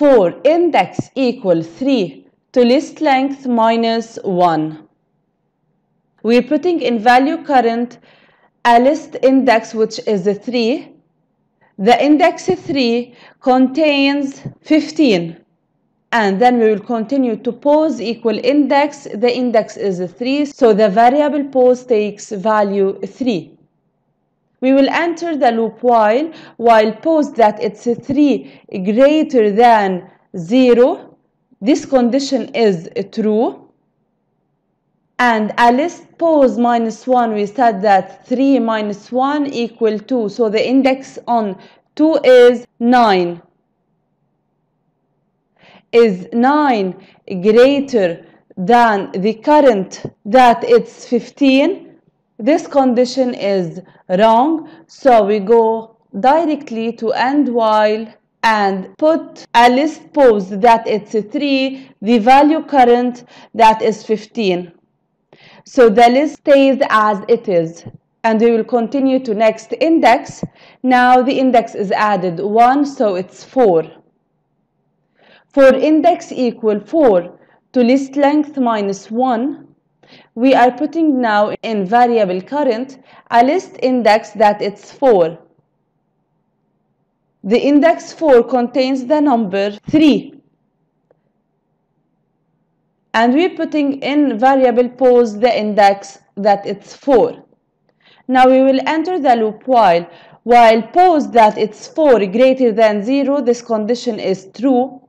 for index equal 3 to list length minus 1. We're putting in value current a list index which is 3. The index 3 contains 15 and then we will continue to pose equal index the index is 3 so the variable pose takes value 3 we will enter the loop while while post that it's 3 greater than 0 this condition is true. And a list pose minus 1 we said that 3 minus 1 equal 2 so the index on 2 is 9 is 9 greater than the current that it's 15 this condition is wrong so we go directly to end while and put a list pose that it's 3 the value current that is 15 so the list stays as it is and we will continue to next index. Now the index is added 1 so it's 4 for index equal 4 to list length minus 1, we are putting now in variable current a list index that it's 4. The index 4 contains the number 3. And we're putting in variable pose the index that it's 4. Now we will enter the loop while. While pose that it's 4 greater than 0, this condition is true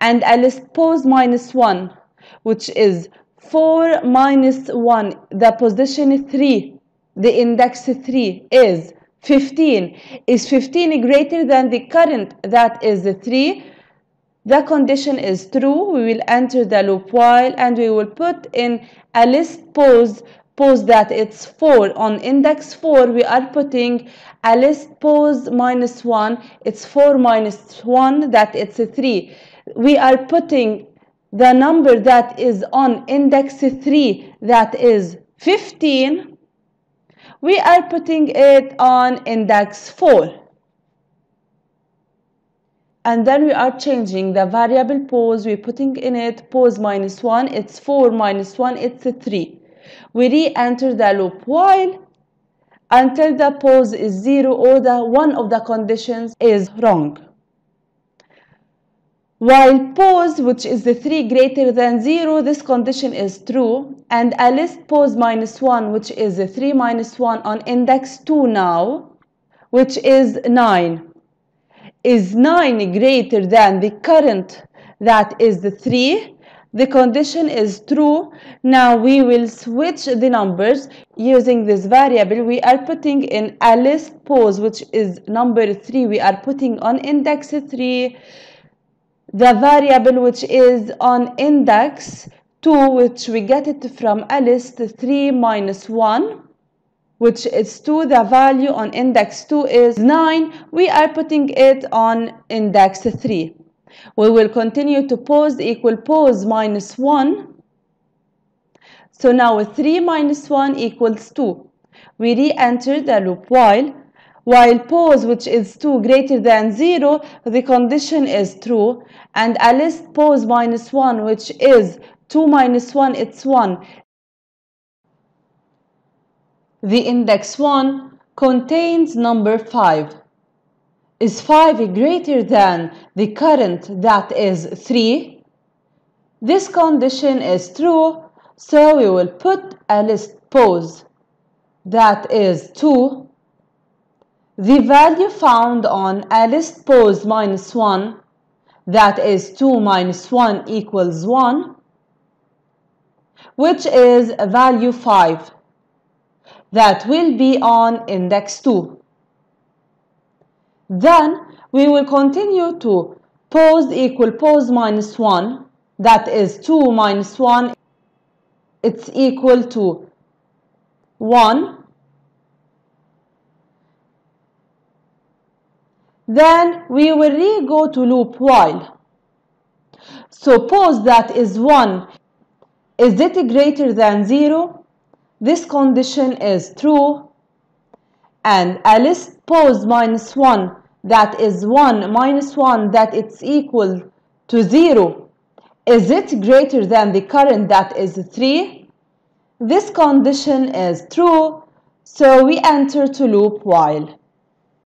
and a list pose minus 1 which is 4 minus 1 the position 3 the index 3 is 15 is 15 greater than the current? That is the 3 the condition is true. We will enter the loop while and we will put in a list pose pose that it's 4 on index 4 we are putting a list pose minus 1 it's 4 minus 1 that it's 3 we are putting the number that is on index 3 that is 15 we are putting it on index 4 and then we are changing the variable pose. We're putting in it pose minus 1 it's 4 minus 1 it's 3 we re-enter the loop. While until the pose is 0 or the one of the conditions is wrong while pose, which is the 3 greater than 0, this condition is true. And a list pose minus 1, which is the 3 minus 1 on index 2 now, which is 9. Is 9 greater than the current that is the 3? The condition is true. Now we will switch the numbers using this variable. We are putting in a list pose, which is number 3. We are putting on index 3 the variable which is on index 2 which we get it from a list 3 minus 1 which is 2 the value on index 2 is 9 we are putting it on index 3 we will continue to pose equal pose minus 1 so now 3 minus 1 equals 2 we re-enter the loop while while pose which is 2 greater than 0 the condition is true. And a list pose minus 1 which is 2 minus 1 it's 1 the index 1 contains number 5 is 5 greater than the current that is 3 this condition is true so we will put a list pose that is 2 the value found on a list pose minus 1, that is 2 minus 1 equals 1, which is value 5, that will be on index 2. Then we will continue to pose equal pose minus 1, that is 2 minus 1, it's equal to 1 Then we will re-go to loop while. Suppose that is 1. Is it greater than 0? This condition is true. And a list pose minus 1 that is 1 minus 1 that it's equal to 0 is it greater than the current that is 3 this condition is true so we enter to loop while